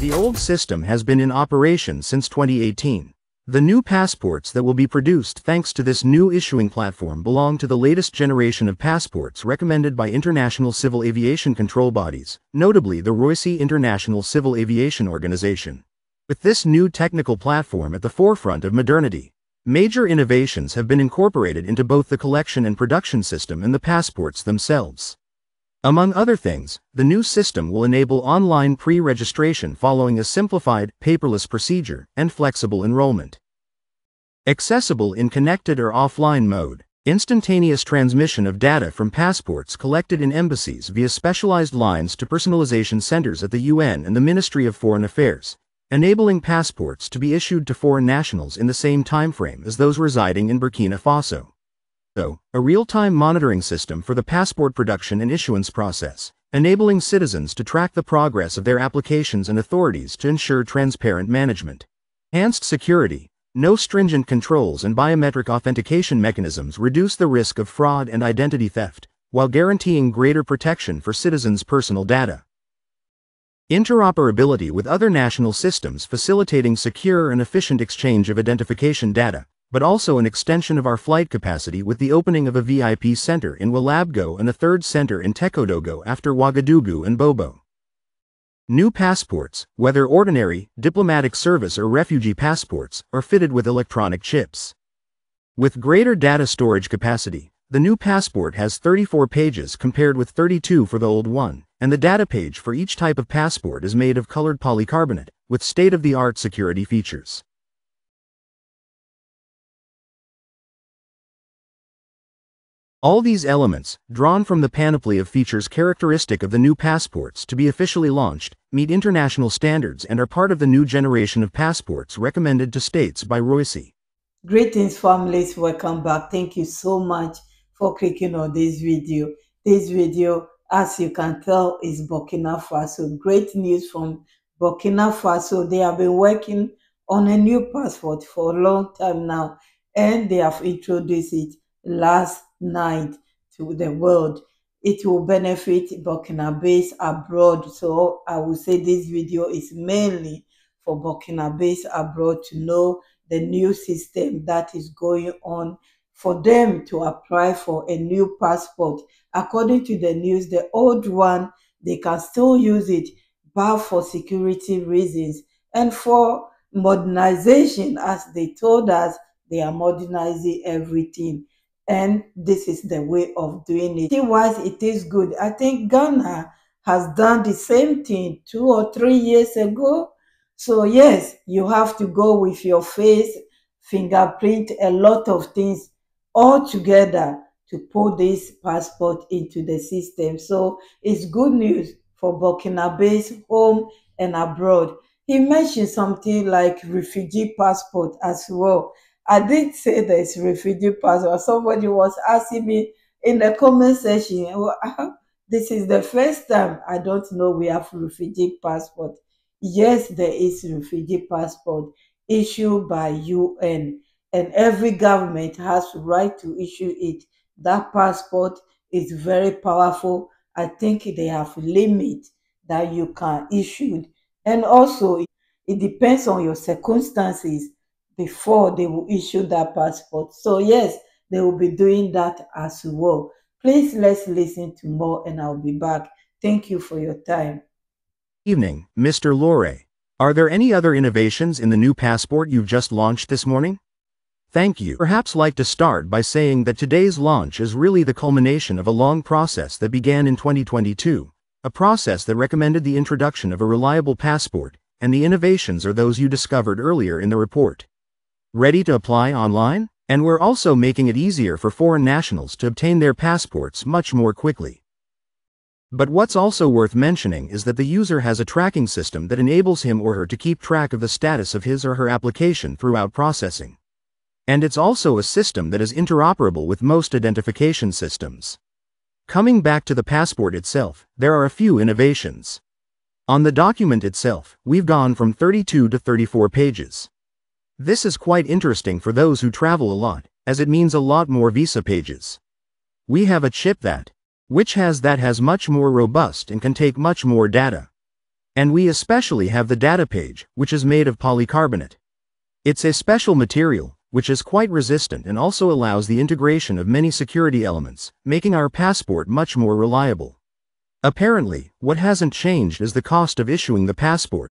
The old system has been in operation since 2018. The new passports that will be produced thanks to this new issuing platform belong to the latest generation of passports recommended by international civil aviation control bodies, notably the ROICE International Civil Aviation Organization. With this new technical platform at the forefront of modernity, major innovations have been incorporated into both the collection and production system and the passports themselves. Among other things, the new system will enable online pre-registration following a simplified, paperless procedure and flexible enrollment. Accessible in connected or offline mode, instantaneous transmission of data from passports collected in embassies via specialized lines to personalization centers at the UN and the Ministry of Foreign Affairs, enabling passports to be issued to foreign nationals in the same timeframe as those residing in Burkina Faso a real-time monitoring system for the passport production and issuance process, enabling citizens to track the progress of their applications and authorities to ensure transparent management. Enhanced security, no stringent controls and biometric authentication mechanisms reduce the risk of fraud and identity theft, while guaranteeing greater protection for citizens' personal data. Interoperability with other national systems facilitating secure and efficient exchange of identification data, but also an extension of our flight capacity with the opening of a VIP center in Ouagadougou and a third center in Tenkodogo after Ouagadougou and Bobo. New passports, whether ordinary, diplomatic service or refugee passports, are fitted with electronic chips. With greater data storage capacity, the new passport has 34 pages compared with 32 for the old one, and the data page for each type of passport is made of colored polycarbonate, with state-of-the-art security features. All these elements, drawn from the panoply of features characteristic of the new passports to be officially launched, meet international standards and are part of the new generation of passports recommended to states by ROICE. Greetings families, welcome back. Thank you so much for clicking on this video. This video, as you can tell, is Burkina Faso. Great news from Burkina Faso. They have been working on a new passport for a long time now and they have introduced it last night to the world. It will benefit Burkinabes abroad. So I will say this video is mainly for Burkinabes abroad to know the new system that is going on for them to apply for a new passport. According to the news, the old one, they can still use it, but for security reasons and for modernization, as they told us, they are modernizing everything and this is the way of doing it. Wise, it is good. I think Ghana has done the same thing two or three years ago. So yes, you have to go with your face, fingerprint, a lot of things all together to put this passport into the system. So it's good news for Burkina home and abroad. He mentioned something like refugee passport as well. I did say there's refugee passport. Somebody was asking me in the comment section, well, uh-huh, this is the first time I don't know we have refugee passport. Yes, there is refugee passport issued by UN and every government has right to issue it. That passport is very powerful. I think they have limit that you can issue. And also, it depends on your circumstances before they will issue that passport. So yes, they will be doing that as well. Please let's listen to more and I'll be back. Thank you for your time. Evening, Mr. Lore. Are there any other innovations in the new passport you've just launched this morning? Thank you. Perhaps like to start by saying that today's launch is really the culmination of a long process that began in 2022, a process that recommended the introduction of a reliable passport, and the innovations are those you discovered earlier in the report. Ready to apply online? And we're also making it easier for foreign nationals to obtain their passports much more quickly. But what's also worth mentioning is that the user has a tracking system that enables him or her to keep track of the status of his or her application throughout processing. And it's also a system that is interoperable with most identification systems. Coming back to the passport itself, there are a few innovations. On the document itself, we've gone from 32 to 34 pages. This is quite interesting for those who travel a lot, as it means a lot more visa pages. We have a chip that, which has that has much more robust and can take much more data. And we especially have the data page, which is made of polycarbonate. It's a special material, which is quite resistant and also allows the integration of many security elements, making our passport much more reliable. Apparently, what hasn't changed is the cost of issuing the passport.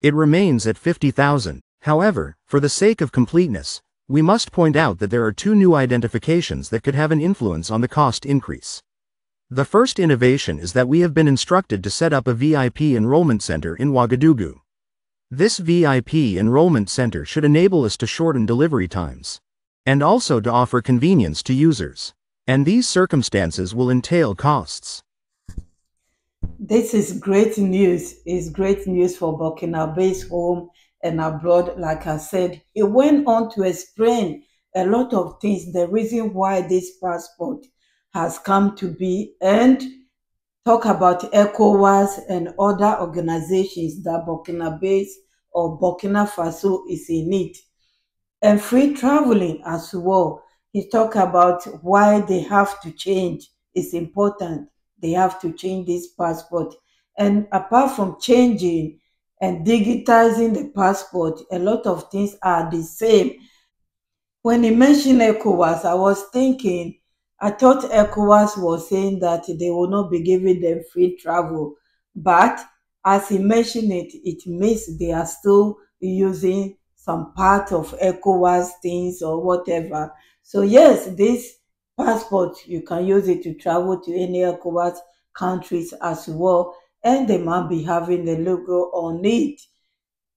It remains at 50,000. However, for the sake of completeness, we must point out that there are two new identifications that could have an influence on the cost increase. The first innovation is that we have been instructed to set up a VIP enrollment center in Ouagadougou. This VIP enrollment center should enable us to shorten delivery times and also to offer convenience to users. And these circumstances will entail costs. This is great news. It's great news for Burkina Faso home and abroad. Like I said, he went on to explain a lot of things, the reason why this passport has come to be, and talk about ECOWAS and other organizations that Burkina Faso or Burkina Faso is in it. And free traveling as well. He talked about why they have to change. It's important. They have to change this passport. And apart from changing and digitizing the passport, a lot of things are the same. When he mentioned ECOWAS, I was thinking, I thought ECOWAS was saying that they will not be giving them free travel. But as he mentioned it, it means they are still using some part of ECOWAS things or whatever. So yes, this passport, you can use it to travel to any ECOWAS countries as well, and they might be having the logo on it.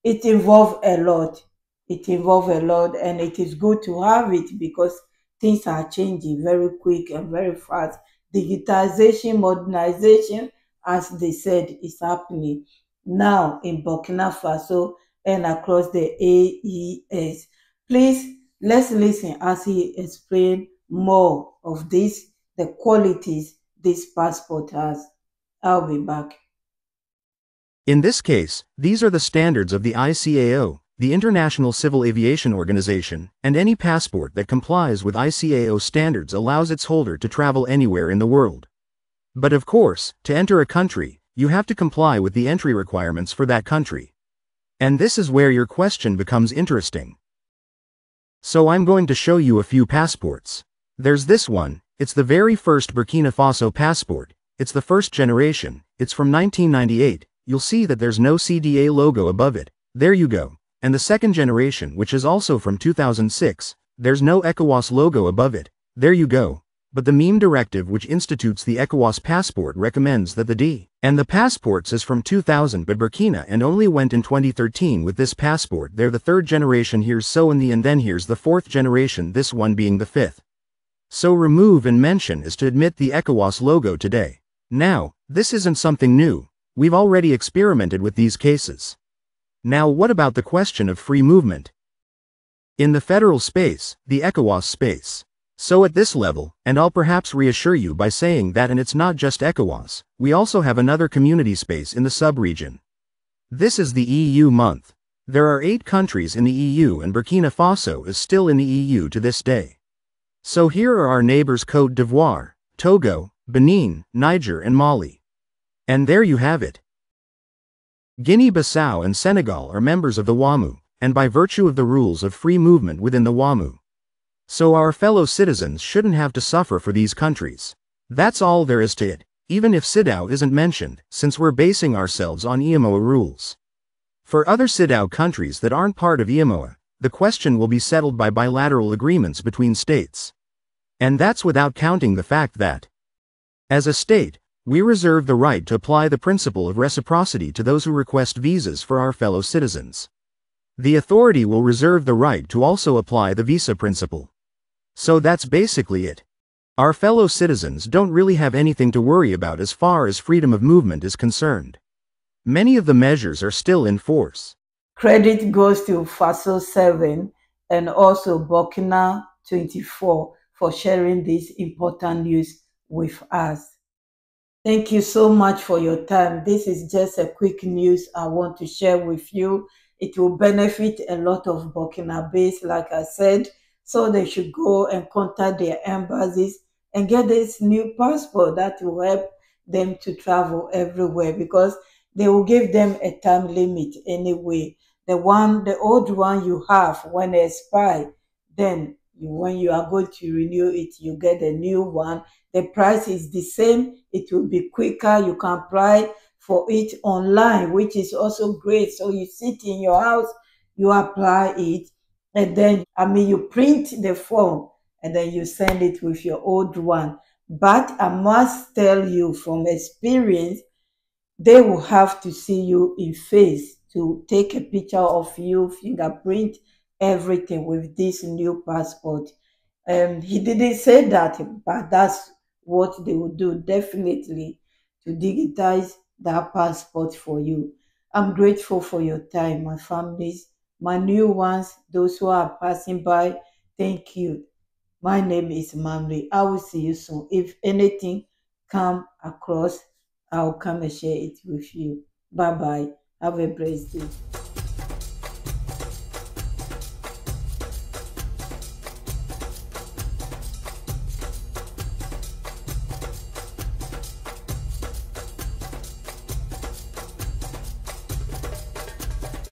It involves a lot. It involves a lot, and it is good to have it because things are changing very quick and very fast. Digitization, modernization, as they said, is happening now in Burkina Faso and across the AES. Please, let's listen as he explains more of this, the qualities this passport has. I'll be back. In this case, these are the standards of the ICAO, the International Civil Aviation Organization, and any passport that complies with ICAO standards allows its holder to travel anywhere in the world. But of course, to enter a country, you have to comply with the entry requirements for that country. And this is where your question becomes interesting. So I'm going to show you a few passports. There's this one, it's the very first Burkina Faso passport, it's the first generation, it's from 1998, you'll see that there's no CEDEAO logo above it, there you go. And the second generation which is also from 2006, there's no ECOWAS logo above it, there you go but the meme directive which institutes the ECOWAS passport recommends that the D and the passports is from 2000 but Burkina and only went in 2013 with this passport they're the third generation here's so in the and then here's the fourth generation this one being the fifth. So remove and mention is to admit the ECOWAS logo today. Now, this isn't something new, we've already experimented with these cases. Now what about the question of free movement? In the federal space, the ECOWAS space. So at this level, and I'll perhaps reassure you by saying that and it's not just ECOWAS, we also have another community space in the sub-region. This is the UEMOA. There are eight countries in the EU and Burkina Faso is still in the EU to this day. So here are our neighbors Cote d'Ivoire, Togo, Benin, Niger and Mali. And there you have it. Guinea-Bissau and Senegal are members of the WAMU, and by virtue of the rules of free movement within the WAMU, so our fellow citizens shouldn't have to suffer for these countries. That's all there is to it, even if CEDEAO isn't mentioned, since we're basing ourselves on EMOA rules. For other CEDEAO countries that aren't part of EMOA, the question will be settled by bilateral agreements between states. And that's without counting the fact that, as a state, we reserve the right to apply the principle of reciprocity to those who request visas for our fellow citizens. The authority will reserve the right to also apply the visa principle. So that's basically it. Our fellow citizens don't really have anything to worry about as far as freedom of movement is concerned. Many of the measures are still in force. Credit goes to FASO 7 and also Burkina 24 for sharing this important news with us. Thank you so much for your time. This is just a quick news I want to share with you. It will benefit a lot of Burkina Faso, like I said. So they should go and contact their embassies and get this new passport that will help them to travel everywhere because they will give them a time limit anyway. The one, the old one you have when it expire, then when you are going to renew it, you get a new one. The price is the same. It will be quicker. You can apply for it online, which is also great. So you sit in your house, you apply it, and then, I mean, you print the form and then you send it with your old one. But I must tell you from experience, they will have to see you in face to take a picture of you, fingerprint, everything with this new passport. Um, he didn't say that, but that's what they will do definitely to digitize that passport for you. I'm grateful for your time, my families, my new ones, those who are passing by. Thank you. My name is Mamle. I will see you soon. If anything come across, I'll come and share it with you. Bye bye. Have a blessed day.